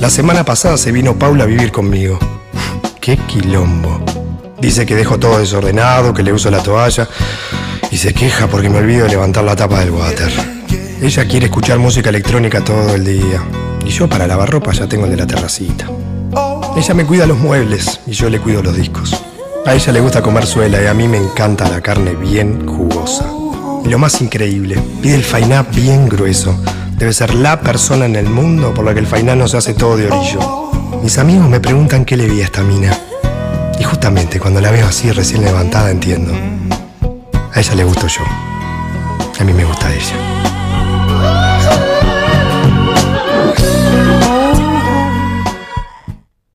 La semana pasada se vino Paula a vivir conmigo. ¡Qué quilombo! Dice que dejo todo desordenado, que le uso la toalla y se queja porque me olvido de levantar la tapa del water. Ella quiere escuchar música electrónica todo el día y yo para lavar ropa ya tengo el de la terracita. Ella me cuida los muebles y yo le cuido los discos. A ella le gusta comer suela y a mí me encanta la carne bien jugosa. Y lo más increíble, pide el fainá bien grueso. Debe ser la persona en el mundo por la que el fainá no se hace todo de orillo. Mis amigos me preguntan qué le vi a esta mina. Y justamente cuando la veo así recién levantada entiendo. A ella le gusto yo. A mí me gusta ella.